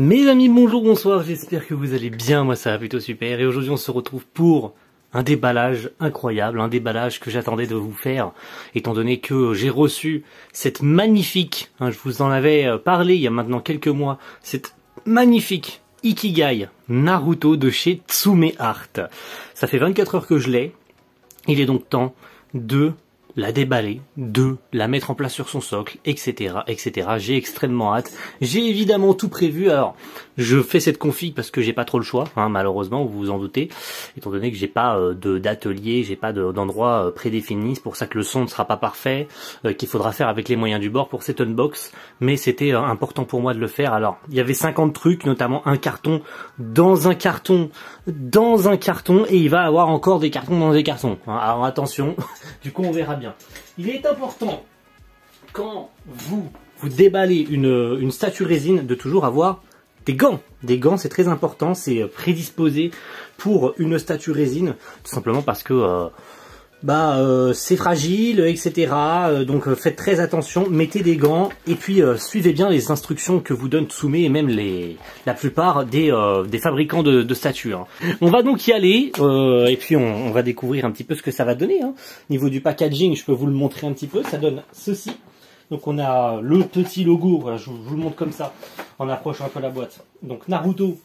Mes amis, bonjour, bonsoir, j'espère que vous allez bien, moi ça va plutôt super, et aujourd'hui on se retrouve pour un déballage incroyable, un déballage que j'attendais de vous faire, étant donné que j'ai reçu cette magnifique, hein, je vous en avais euh, parlé il y a maintenant quelques mois, cette magnifique Ikigai Naruto de chez Tsume Art. Ça fait 24 heures que je l'ai, il est donc temps de la déballer, de la mettre en place sur son socle, etc., etc. J'ai extrêmement hâte. J'ai évidemment tout prévu. Alors, je fais cette config parce que j'ai pas trop le choix, hein, malheureusement, vous vous en doutez, étant donné que j'ai pas euh, de d'atelier, j'ai pas d'endroit euh, prédéfini. C'est pour ça que le son ne sera pas parfait, euh, qu'il faudra faire avec les moyens du bord pour cette unbox. Mais c'était important pour moi de le faire. Alors, il y avait 50 trucs, notamment un carton dans un carton, dans un carton, et il va avoir encore des cartons dans des cartons. Alors attention, du coup on verra bien. Il est important, quand vous, vous déballez une, statue résine, de toujours avoir des gants. Des gants, c'est très important, c'est prédisposé pour une statue résine, tout simplement parce que euh, bah euh, c'est fragile, etc. Euh, donc euh, faites très attention, mettez des gants et puis suivez bien les instructions que vous donne Tsume et même les la plupart des, des fabricants de, de statues. hein. On va donc y aller et puis on, on va découvrir un petit peu ce que ça va donner. Hein. Niveau du packaging, je peux vous le montrer un petit peu. Ça donne ceci. Donc on a le petit logo, je, vous- le montre comme ça, en approchant un peu la boîte. Donc Naruto,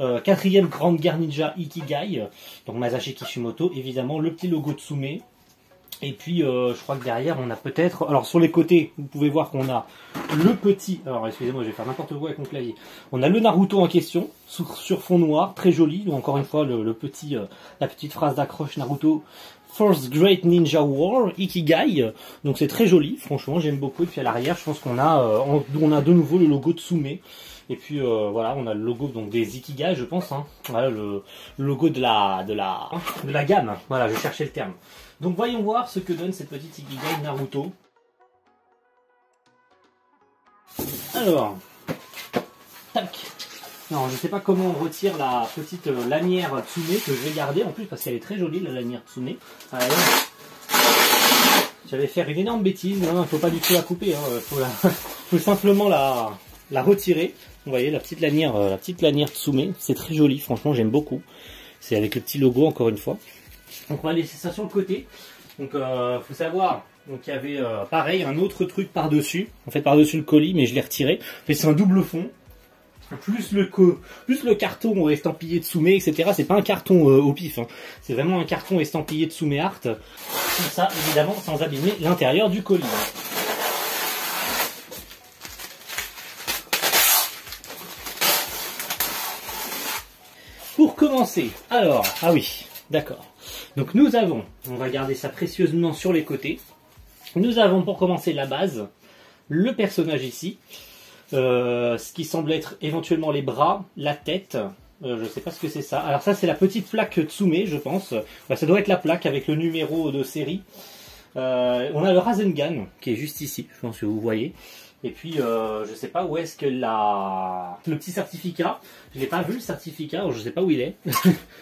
euh, quatrième grande guerre ninja Ikigai, donc Masashi Kishimoto, évidemment, le petit logo Tsume. Et puis euh, je crois que derrière on a peut-être, alors sur les côtés, vous pouvez voir qu'on a le petit, alors excusez-moi, je vais faire n'importe quoi avec mon clavier. On a le Naruto en question, sur, fond noir, très joli. Donc encore une fois le, petit, euh, la petite phrase d'accroche Naruto. First Great Ninja War, Ikigai. Donc c'est très joli, franchement, j'aime beaucoup. Et puis à l'arrière, je pense qu'on a, euh, on, a de nouveau le logo Tsume. Et puis voilà, on a le logo donc des Ikigai, je pense. Hein. Voilà le, le logo de la, de la, de la gamme. Voilà, je cherchais le terme. Donc voyons voir ce que donne cette petite Ikigai Naruto. Alors, tac. Non, je sais pas comment on retire la petite euh, lanière Tsume que je vais garder en plus parce qu'elle est très jolie la lanière Tsume. Alors, J'allais faire une énorme bêtise, il faut pas du tout la couper, hein, faut, la- faut simplement la, retirer. Vous voyez la petite lanière, euh, la petite lanière c'est très joli, franchement j'aime beaucoup. C'est avec le petit logo encore une fois. Donc on va laisser ça sur le côté. Donc euh, faut savoir, donc il y avait euh, pareil un autre truc par dessus, en fait par dessus le colis, mais je l'ai retiré. Fait c'est un double fond. Plus le co- plus le carton estampillé de Tsume, etc. C'est pas un carton euh, au pif, hein. c'est vraiment un carton estampillé de Tsume Art. Comme ça, évidemment, sans abîmer l'intérieur du colis. Pour commencer, alors, ah oui, d'accord. Donc nous avons, on va garder ça précieusement sur les côtés. Nous avons pour commencer la base, le personnage ici, euh, ce qui semble être éventuellement les bras, la tête. Euh, je ne sais pas ce que c'est ça. Alors ça c'est la petite plaque Tsume, je pense. Ouais, ça doit être la plaque avec le numéro de série. Euh, on a le Rasengan qui est juste ici, je pense que vous voyez. Et puis euh, je sais pas où est-ce que la le petit certificat. Je n'ai pas vu le certificat, alors je sais pas où il est.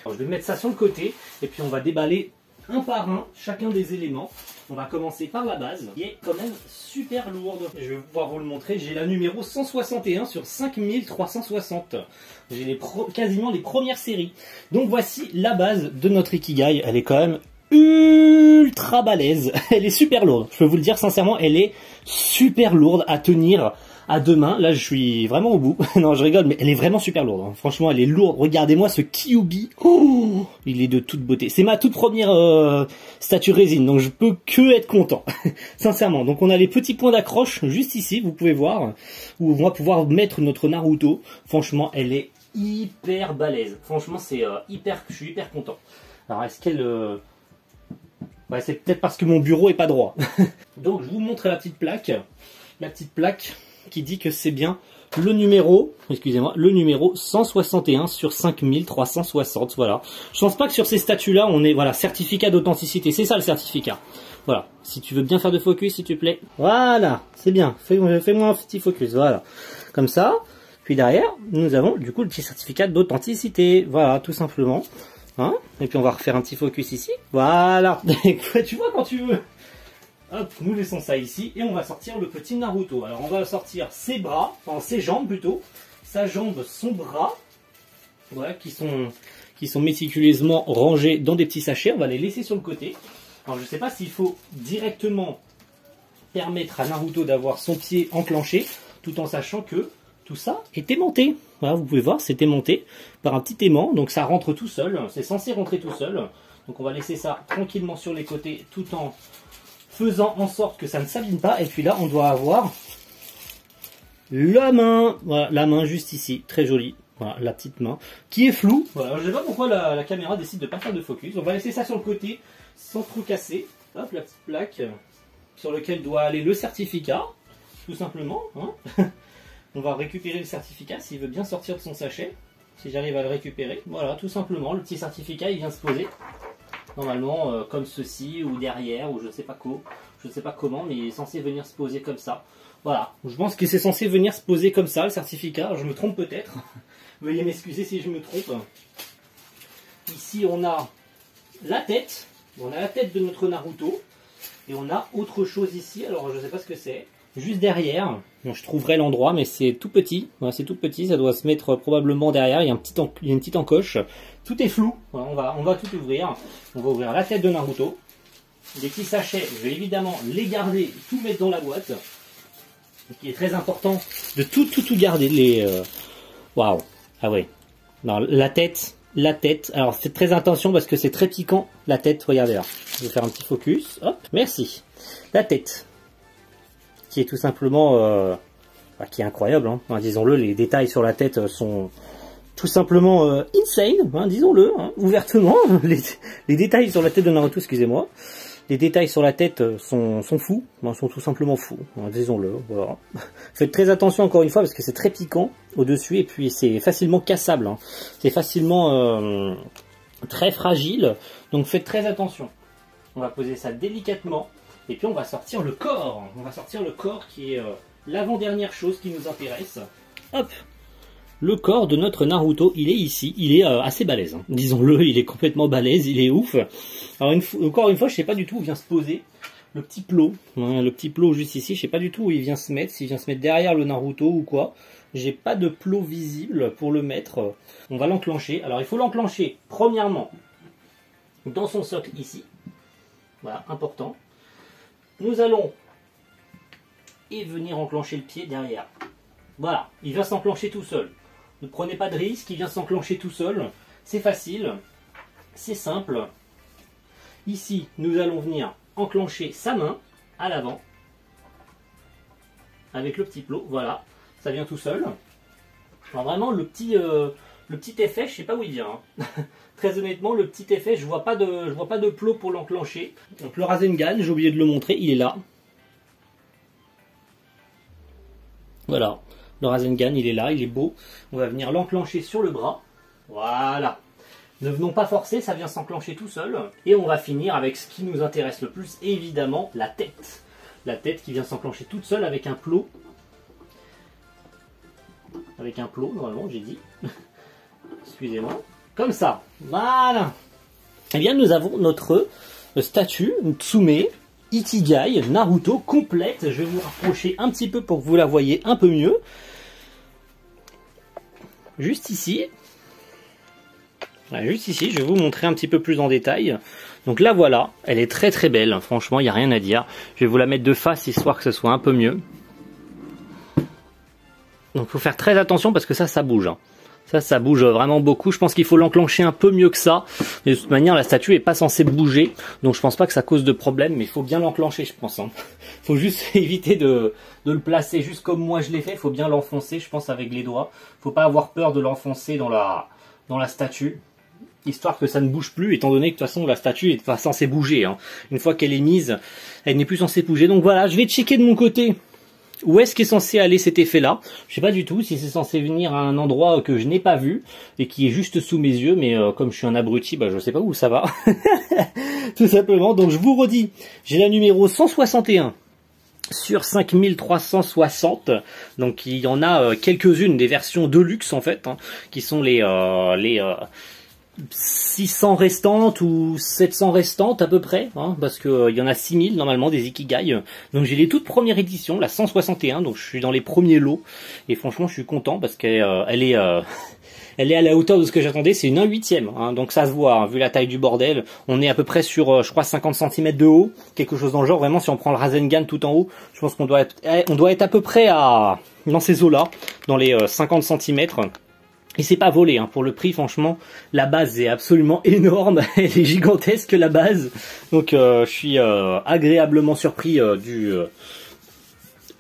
Alors, je vais mettre ça sur le côté et puis on va déballer un par un chacun des éléments. On va commencer par la base, qui est quand même super lourde. Je vais pouvoir vous le montrer. J'ai la numéro 161 sur 5360. J'ai les pro- quasiment les premières séries. Donc voici la base de notre Ikigai. Elle est quand même ultra balèze. Elle est super lourde. Je peux vous le dire sincèrement, elle est super lourde à tenir à deux mains. Là, je suis vraiment au bout. non, je rigole, mais elle est vraiment super lourde. hein. Franchement, elle est lourde. Regardez-moi ce Kyubi. Oh, il est de toute beauté. C'est ma toute première euh, statue résine, donc je peux que être content. Sincèrement. Donc, on a les petits points d'accroche juste ici, vous pouvez voir, où on va pouvoir mettre notre Naruto. Franchement, elle est hyper balèze. Franchement, c'est euh, hyper. Je suis hyper content. Alors, est-ce qu'elle euh, Ouais, c'est peut-être parce que mon bureau est pas droit. Donc je vous montre la petite plaque, la petite plaque qui dit que c'est bien le numéro, excusez-moi, le numéro 161 sur 5360, voilà. Je pense pas que sur ces statuts-là, on est, voilà, certificat d'authenticité, c'est ça le certificat. Voilà. Si tu veux bien faire de focus, s'il te plaît. Voilà, c'est bien. Fais- Fais-moi un petit focus, voilà. Comme ça. Puis derrière, nous avons du coup le petit certificat d'authenticité. Voilà, tout simplement. Hein et puis on va refaire un petit focus ici. Voilà. tu vois quand tu veux. Hop, nous laissons ça ici et on va sortir le petit Naruto. Alors on va sortir ses bras, enfin ses jambes plutôt, sa jambe, son bras, voilà, qui sont, qui sont méticuleusement rangés dans des petits sachets. On va les laisser sur le côté. Alors je ne sais pas s'il faut directement permettre à Naruto d'avoir son pied enclenché, tout en sachant que tout ça est aimanté. Voilà, vous pouvez voir, c'est aimanté par un petit aimant, donc ça rentre tout seul, c'est censé rentrer tout seul. Donc on va laisser ça tranquillement sur les côtés, tout en faisant en sorte que ça ne s'abîme pas. Et puis là, on doit avoir la main, voilà, la main juste ici, très jolie. Voilà, la petite main, qui est floue. Voilà, je ne sais pas pourquoi la, caméra décide de pas faire de focus. On va laisser ça sur le côté, sans trop casser. Hop, la petite plaque sur laquelle doit aller le certificat, tout simplement. Hein. On va récupérer le certificat s'il veut bien sortir de son sachet. Si j'arrive à le récupérer. Voilà, tout simplement, le petit certificat, il vient se poser. Normalement, euh, comme ceci, ou derrière, ou je ne sais pas quoi. Je ne sais pas comment, mais il est censé venir se poser comme ça. Voilà, je pense que c'est censé venir se poser comme ça, le certificat. Je me trompe peut-être. Veuillez m'excuser si je me trompe. Ici, on a la tête. On a la tête de notre Naruto. Et on a autre chose ici. Alors, je ne sais pas ce que c'est. Juste derrière, je trouverai l'endroit, mais c'est tout petit. c'est tout petit, ça doit se mettre probablement derrière. Il y a, une petite encoche. Tout est flou. on, va, on va tout ouvrir. On va ouvrir la tête de Naruto. Les petits sachets, je vais évidemment les garder, tout mettre dans la boîte. Ce qui est très important de tout, tout, tout garder. Les, euh, waouh, ah. Non, la tête, la tête. Alors faites très attention parce que c'est très piquant. La tête, regardez là. Je vais faire un petit focus. Hop, merci. La tête. Qui est tout simplement... Euh, bah, qui est incroyable. Hein. Disons-le, les détails sur la tête sont tout simplement euh, insane, hein, disons-le, hein, ouvertement. Les, détails sur la tête de Naruto, excusez-moi. Les détails sur la tête euh, sont, sont fous, sont tout simplement fous, disons-le. Faites très attention encore une fois parce que c'est très piquant au-dessus et puis c'est facilement cassable. C'est facilement euh, très fragile, donc faites très attention. On va poser ça délicatement et puis on va sortir le corps. On va sortir le corps qui est euh, l'avant-dernière chose qui nous intéresse. Hop le corps de notre Naruto, il est ici, il est euh, assez balèze. Hein. Disons-le, il est complètement balèze, il est ouf. Alors encore une fois, je sais pas du tout où vient se poser le petit plot. Hein, le petit plot juste ici, je sais pas du tout où il vient se mettre, s'il vient se mettre derrière le Naruto ou quoi. J'ai pas de plot visible pour le mettre. On va l'enclencher. Alors il faut l'enclencher premièrement dans son socle ici. Voilà, important. Nous allons et venir enclencher le pied derrière. Voilà, il va s'enclencher tout seul. Ne prenez pas de risque, il vient s'enclencher tout seul. C'est facile, c'est simple. Ici, nous allons venir enclencher sa main à l'avant avec le petit plot. Voilà, ça vient tout seul. Alors vraiment, le petit, euh, le petit effet, je sais pas où il vient. Hein. Très honnêtement, le petit effet, je vois pas de, je vois pas de plot pour l'enclencher. Donc le Rasengan, j'ai oublié de le montrer, il est là. Voilà. Le Rasengan, il est là, il est beau. On va venir l'enclencher sur le bras. Voilà. Ne venons pas forcer, ça vient s'enclencher tout seul. Et on va finir avec ce qui nous intéresse le plus, évidemment, la tête. La tête qui vient s'enclencher toute seule avec un plot. Avec un plot, normalement, j'ai dit. Excusez-moi. Comme ça. Voilà. Eh bien, nous avons notre statue, Tsume, Ikigai, Naruto, complète. Je vais vous rapprocher un petit peu pour que vous la voyez un peu mieux juste ici. juste ici, je vais vous montrer un petit peu plus en détail. Donc là voilà, elle est très très belle, franchement il n'y a rien à dire. Je vais vous la mettre de face histoire que ce soit un peu mieux. Donc il faut faire très attention parce que ça, ça bouge. Ça, ça bouge vraiment beaucoup. Je pense qu'il faut l'enclencher un peu mieux que ça. de toute manière, la statue est pas censée bouger. Donc je pense pas que ça cause de problème, mais il faut bien l'enclencher, je pense. Hein. faut juste éviter de, le placer juste comme moi je l'ai fait. Il faut bien l'enfoncer, je pense, avec les doigts. faut pas avoir peur de l'enfoncer dans la, dans la statue. Histoire que ça ne bouge plus, étant donné que de toute façon la statue est pas censée bouger. Hein. Une fois qu'elle est mise, elle n'est plus censée bouger. Donc voilà, je vais checker de mon côté où est-ce qu'est censé aller cet effet-là? Je sais pas du tout si c'est censé venir à un endroit que je n'ai pas vu et qui est juste sous mes yeux, mais euh, comme je suis un abruti, bah, je sais pas où ça va. tout simplement. Donc je vous redis, j'ai la numéro 161 sur 5360 donc il y en a euh, quelques-unes des versions de luxe en fait hein, qui sont les euh, les 600 restantes ou 700 restantes à peu près, hein, parce qu'il euh, y en a 6000 normalement des Ikigai. Donc j'ai les toutes premières éditions, la 161, donc je suis dans les premiers lots, et franchement je suis content parce qu'elle euh, est... Euh, elle est à la hauteur de ce que j'attendais, c'est une 1 huitième, hein, donc ça se voit, hein, vu la taille du bordel, on est à peu près sur, je crois, 50 cm de haut, quelque chose dans le genre, vraiment si on prend le Rasengan tout en haut, je pense qu'on doit être, eh, on doit être à peu près à, dans ces eaux-là, dans les 50 cm, et c'est pas volé, hein. pour le prix, franchement, la base est absolument énorme, elle est gigantesque la base. Donc euh, je suis euh, agréablement surpris euh, du,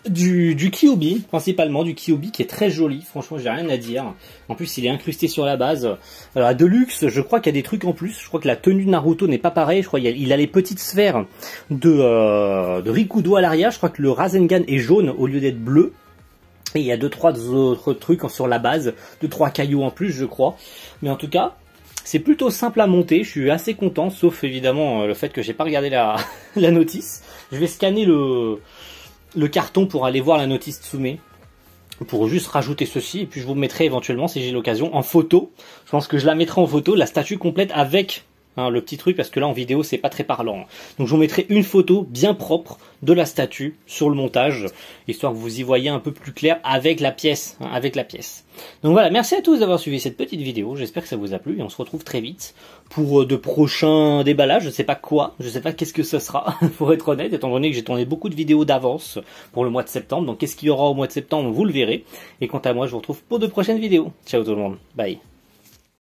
du, du Kyubi, principalement du Kyubi qui est très joli, franchement j'ai rien à dire. En plus il est incrusté sur la base. Alors à Deluxe, je crois qu'il y a des trucs en plus, je crois que la tenue de Naruto n'est pas pareille, je crois qu'il a, les petites sphères de, de Rikudo à l'arrière, je crois que le Rasengan est jaune au lieu d'être bleu. Et il y a deux trois autres trucs sur la base, deux trois cailloux en plus je crois. Mais en tout cas, c'est plutôt simple à monter, je suis assez content, sauf évidemment euh, le fait que j'ai pas regardé la, notice. Je vais scanner le, le carton pour aller voir la notice Tsume pour juste rajouter ceci et puis je vous mettrai éventuellement si j'ai l'occasion en photo. Je pense que je la mettrai en photo, la statue complète avec Hein, le petit truc parce que là en vidéo c'est pas très parlant. Donc je vous mettrai une photo bien propre de la statue sur le montage, histoire que vous y voyez un peu plus clair avec la pièce, hein, avec la pièce. Donc voilà, merci à tous d'avoir suivi cette petite vidéo, j'espère que ça vous a plu et on se retrouve très vite pour euh, de prochains déballages, je sais pas quoi, je sais pas qu'est-ce que ce sera, pour être honnête, étant donné que j'ai tourné beaucoup de vidéos d'avance pour le mois de septembre, donc qu'est-ce qu'il y aura au mois de septembre, vous le verrez. Et quant à moi, je vous retrouve pour de prochaines vidéos. Ciao tout le monde, bye